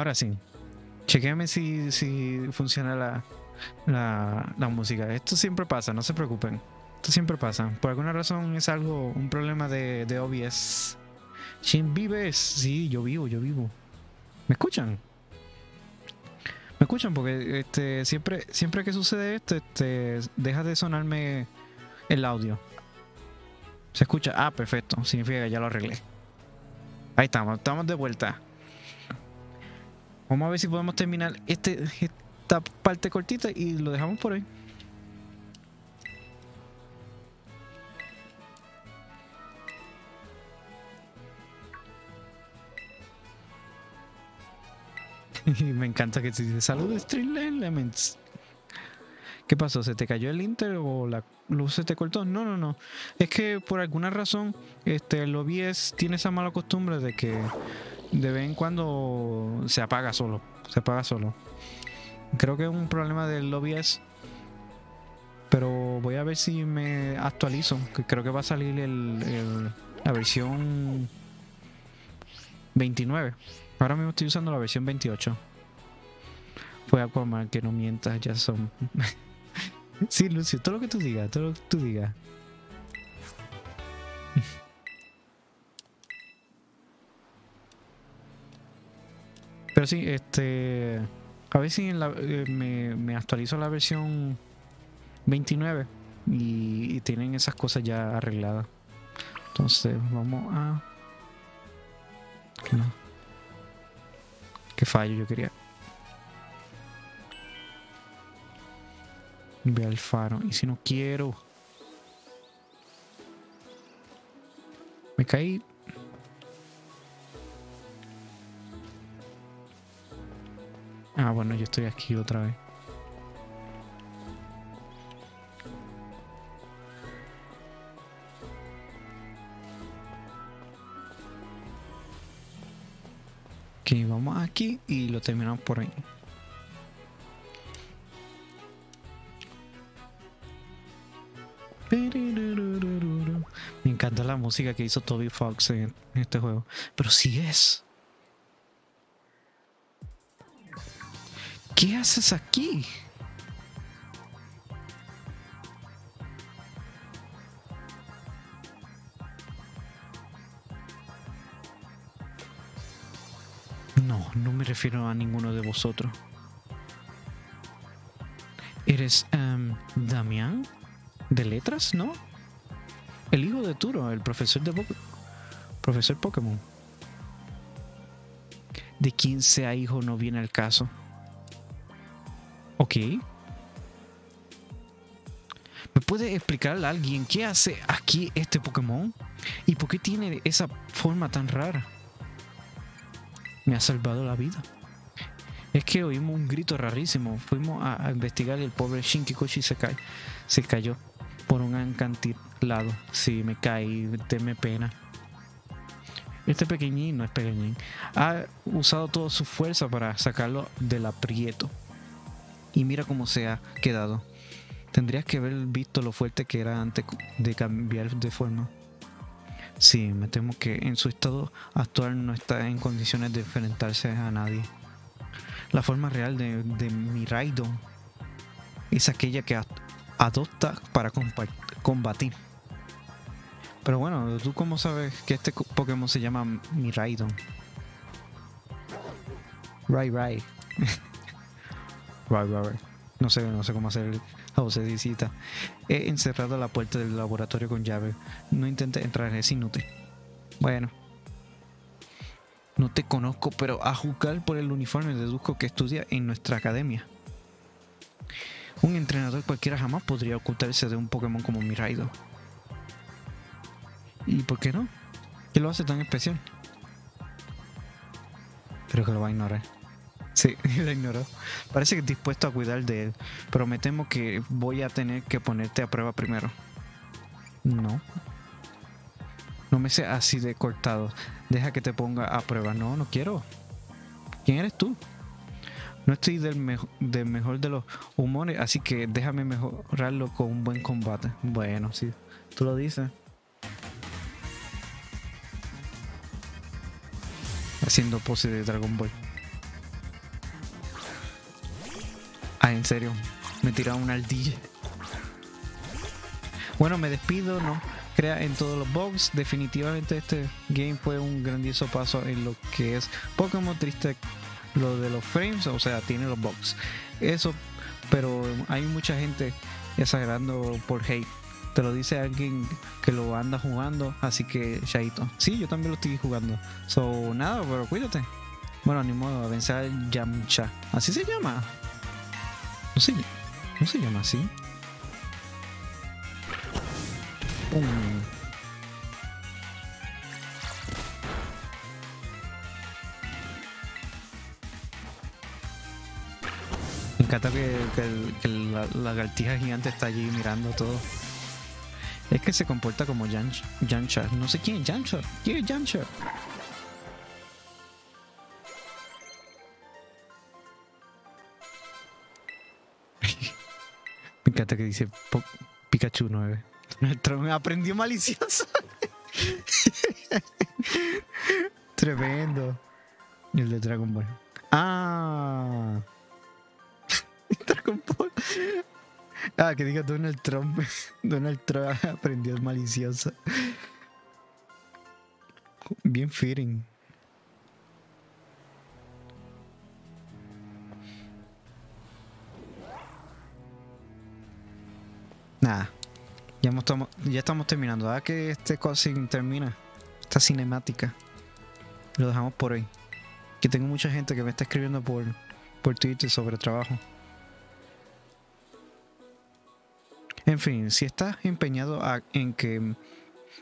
Ahora sí. Chequéame si, si funciona la, la, la música. Esto siempre pasa, no se preocupen. Esto siempre pasa. Por alguna razón es algo, un problema de, de OBS. Shin vives. Sí, yo vivo, yo vivo. ¿Me escuchan? ¿Me escuchan? Porque este, siempre, siempre que sucede esto, este, deja de sonarme el audio. ¿Se escucha? Ah, perfecto. Significa que ya lo arreglé. Ahí estamos, estamos de vuelta. Vamos a ver si podemos terminar este, esta parte cortita y lo dejamos por ahí. Me encanta que se dice salud Stream Elements. ¿Qué pasó? ¿Se te cayó el Inter o la luz se te cortó? No, no, no. Es que por alguna razón este, el OBS tiene esa mala costumbre de que de vez en cuando se apaga solo. Se apaga solo. Creo que es un problema del OBS. Pero voy a ver si me actualizo. Que creo que va a salir la versión 29. Ahora mismo estoy usando la versión 28. Fue Aquaman que no mientas, ya son. sí, Lucio, todo lo que tú digas, todo lo que tú digas. Pero sí, este. A ver si eh, me, me actualizo la versión 29 y, tienen esas cosas ya arregladas. Entonces, vamos a. ¿Qué no? Qué fallo yo quería. Ve al faro. Y si no quiero. Me caí. Ah, bueno, yo estoy aquí otra vez. Ok, vamos aquí y lo terminamos por ahí. Me encanta la música que hizo Toby Fox en, este juego. Pero si es. ¿Qué haces aquí? No, no me refiero a ninguno de vosotros. ¿Eres em, Damián? ¿De letras, no? El hijo de Turo, el profesor de Poké- Profesor Pokémon. De quien sea hijo no viene al caso. Ok. ¿Me puede explicar alguien qué hace aquí este Pokémon? ¿Y por qué tiene esa forma tan rara? Me ha salvado la vida. Es que oímos un grito rarísimo. Fuimos a, investigar y el pobre Shinkikoshi se, cae, se cayó por un acantilado. Sí, me caí, deme pena. Este pequeñín, no es pequeñín, ha usado toda su fuerza para sacarlo del aprieto. Y mira cómo se ha quedado. Tendrías que haber visto lo fuerte que era antes de cambiar de forma. Sí, me temo que en su estado actual no está en condiciones de enfrentarse a nadie. La forma real de, de Miraidon es aquella que adopta para combatir. Pero bueno, ¿tú cómo sabes que este Pokémon se llama Miraidon? Right, right. No sé, no sé cómo hacer vocecita. He encerrado la puerta del laboratorio con llave. No intentes entrar, es inútil. Bueno. No te conozco, pero a juzgar por el uniforme deduzco que estudia en nuestra academia. Un entrenador cualquiera jamás podría ocultarse de un Pokémon como Miraidon. ¿Y por qué no? ¿Qué lo hace tan especial? Creo que lo va a ignorar. Sí, lo ignoró. Parece que es dispuesto a cuidar de él, pero me temo que voy a tener que ponerte a prueba primero. No. No me sea así de cortado. Deja que te ponga a prueba. No, no quiero. ¿Quién eres tú? No estoy del mejor de los humores, así que déjame mejorarlo con un buen combate. Bueno, sí. Tú lo dices. Haciendo pose de Dragon Ball. En serio. Me tiraron una ardilla. Bueno, me despido, no crea en todos los bugs. Definitivamente este game fue un grandioso paso en lo que es Pokémon triste lo de los frames, o sea, tiene los bugs. Eso, pero hay mucha gente exagerando por hate. Te lo dice alguien que lo anda jugando, así que chaito. Sí, yo también lo estoy jugando. So, nada, pero cuídate. Bueno, ni modo, vencer al Yamcha. Así se llama. No se llama así. Pum. Me encanta que, la, la lagartija gigante está allí mirando todo. Es que se comporta como Yanch- Yancha. No sé quién es Yancha. ¿Quién es Yancha? Que dice Pikachu 9. Nuestro aprendió malicioso. Tremendo. Y el de Dragon Ball. Ah. Dragon Ball. Ah, que diga Donald Trump. Donald Trump aprendió malicioso. Bien fitting. Ya, ya estamos terminando. Ah, que este cosing termina. Esta cinemática. Lo dejamos por hoy. Que tengo mucha gente que me está escribiendo por, por Twitter sobre trabajo. En fin, si estás empeñado en que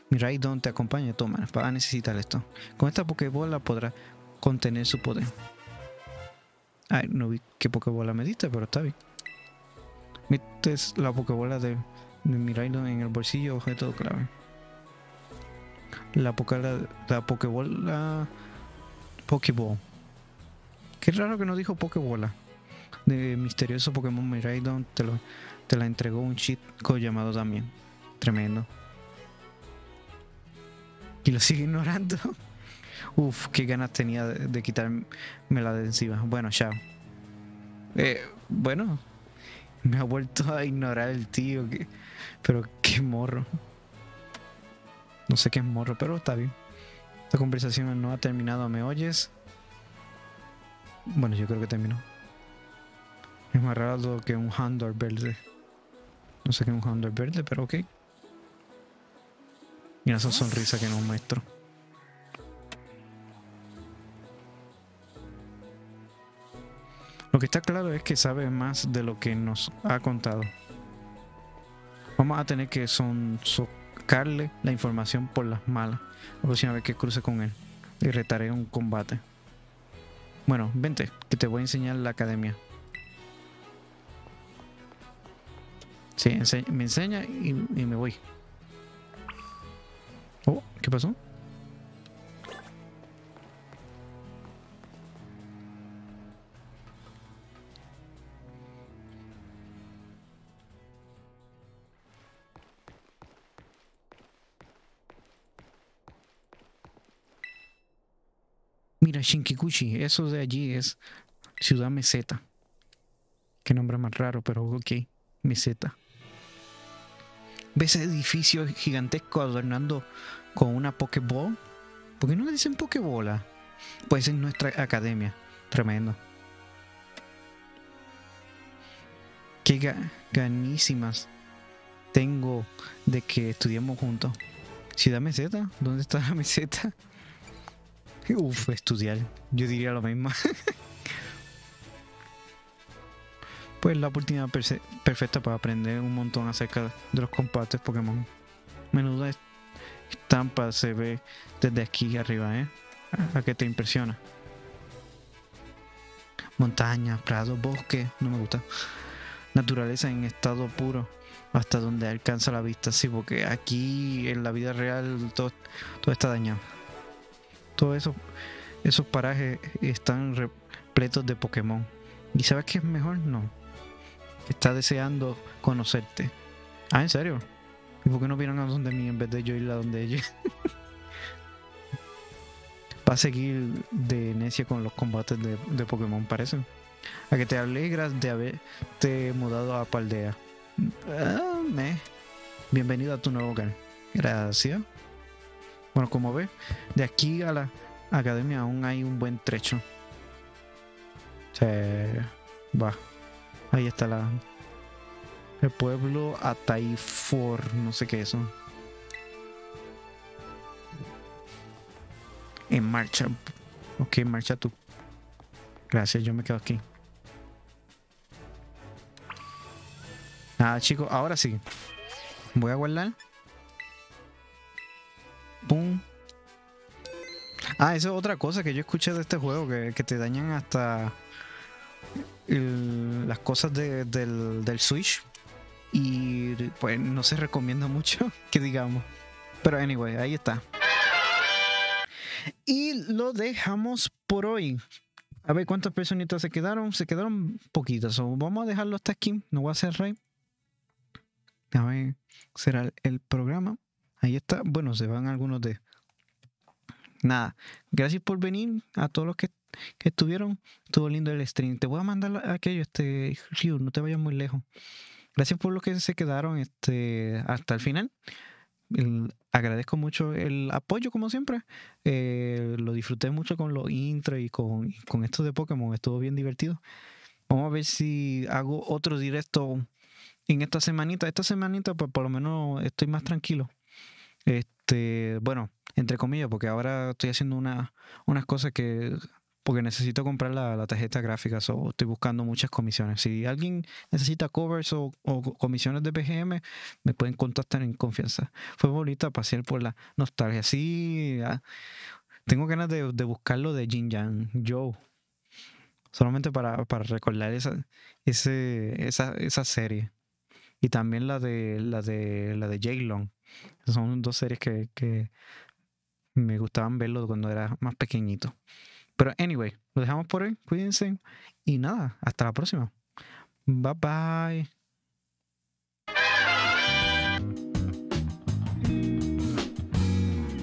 Miraidon te acompañe, toma, vas a necesitar esto. Con esta Pokébola podrás contener su poder. Ay, no vi qué Pokébola me diste, pero está bien. Metes la Pokébola de, de Miraidon en el bolsillo, objeto clave. La, Pokébola, la Pokébola. Pokéball. Qué raro que no dijo Pokébola. De misterioso Pokémon Miraidon te, lo, te la entregó un code llamado también. Tremendo. Y lo sigue ignorando. Uf, qué ganas tenía de, de quitarme la de encima. Bueno, chao. Eh, bueno, me ha vuelto a ignorar el tío. Pero qué morro. No sé qué es morro, pero está bien. Esta conversación no ha terminado. ¿Me oyes? Bueno, yo creo que terminó. Es más raro que un Handor verde. No sé qué es un Handor verde, pero ok. Mira esa sonrisa que nos muestro. Lo que está claro es que sabe más de lo que nos ha contado. Vamos a tener que son socarle la información por las malas. La próxima vez que cruce con él. Y retaré un combate. Bueno, vente, que te voy a enseñar la academia. Sí, me enseña y, y me voy. Oh, ¿qué pasó? Mira, Shinkikuchi, eso de allí es Ciudad Meseta. Qué nombre más raro, pero ok, Meseta. ¿Ves ese edificio gigantesco adornando con una Pokéball? ¿Por qué no le dicen Pokébola? Pues es nuestra academia. Tremendo. Qué ga- ganísimas tengo de que estudiemos juntos. Ciudad Meseta, ¿dónde está la meseta? Uf, estudiar. Yo diría lo mismo. pues la oportunidad perfecta para aprender un montón acerca de los combates Pokémon. Menuda es- estampa se ve desde aquí arriba, ¿eh? ¿A qué te impresiona? Montañas, prados, bosque, no me gusta. Naturaleza en estado puro, hasta donde alcanza la vista, sí, porque aquí en la vida real todo, todo está dañado. Todos esos, esos parajes están repletos de Pokémon. ¿Y sabes qué es mejor? No. Está deseando conocerte. Ah, ¿en serio? ¿Y por qué no vieron a donde mí en vez de yo ir a donde ellos? Va a seguir de necia con los combates de, de Pokémon, parece. A que te alegras de haberte mudado a Paldea. Ah, me. Bienvenido a tu nuevo hogar. Gracias. Bueno, como ves, de aquí a la academia aún hay un buen trecho. Se va. Ahí está la. El pueblo Ataifor, no sé qué es eso. En marcha. Ok, marcha tú. Gracias, yo me quedo aquí. Nada, chicos, ahora sí. Voy a guardar. Ah, eso es otra cosa que yo escuché de este juego, que, te dañan hasta las cosas de- del, Switch. Y pues no se recomienda mucho, que digamos. Pero anyway, ahí está. Y lo dejamos por hoy. A ver cuántas personitas se quedaron. Se quedaron poquitas. Vamos a dejarlo hasta aquí. No voy a hacer rey. A ver, será el programa. Ahí está. Bueno, se van algunos de. Nada. Gracias por venir a todos los que, que estuvieron. Estuvo lindo el stream. Te voy a mandar aquello, este Ryu, no te vayas muy lejos. Gracias por los que se quedaron este, hasta el final. Agradezco mucho el apoyo, como siempre. Eh, lo disfruté mucho con los intros y con, con esto de Pokémon. Estuvo bien divertido. Vamos a ver si hago otro directo en esta semanita. Esta semanita, pues por lo menos estoy más tranquilo. Este, bueno, entre comillas, porque ahora estoy haciendo una, unas cosas que. Porque necesito comprar la, la tarjeta gráfica, so estoy buscando muchas comisiones. Si alguien necesita covers o, comisiones de PGM, me pueden contactar en confianza. Fue bonita pasear por la nostalgia. Sí, ah, tengo ganas de, de buscarlo de Jin Yang Joe. Solamente para, para recordar esa, esa, esa serie. Y también la de la de la de Jaylon. Son dos series que, que me gustaban verlo cuando era más pequeñito. Pero anyway, lo dejamos por hoy. Cuídense. Y nada, hasta la próxima. Bye bye.